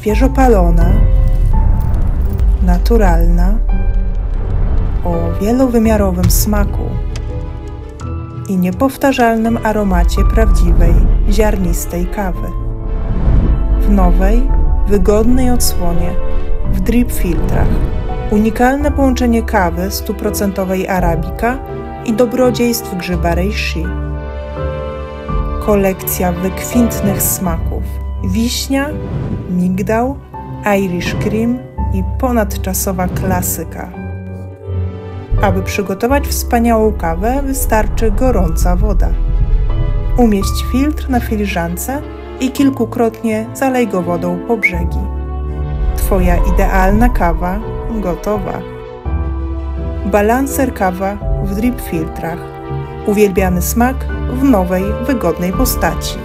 świeżo palona, naturalna, o wielowymiarowym smaku i niepowtarzalnym aromacie prawdziwej, ziarnistej kawy. W nowej, wygodnej odsłonie, w drip filtrach. Unikalne połączenie kawy stuprocentowej arabika i dobrodziejstw grzyba reishi. Kolekcja wykwintnych smaków. Wiśnia, migdał, Irish cream i ponadczasowa klasyka. Aby przygotować wspaniałą kawę, wystarczy gorąca woda. Umieść filtr na filiżance i kilkukrotnie zalej go wodą po brzegi. Twoja idealna kawa gotowa. Balancer kawa w drip filtrach. Uwielbiany smak w nowej, wygodnej postaci.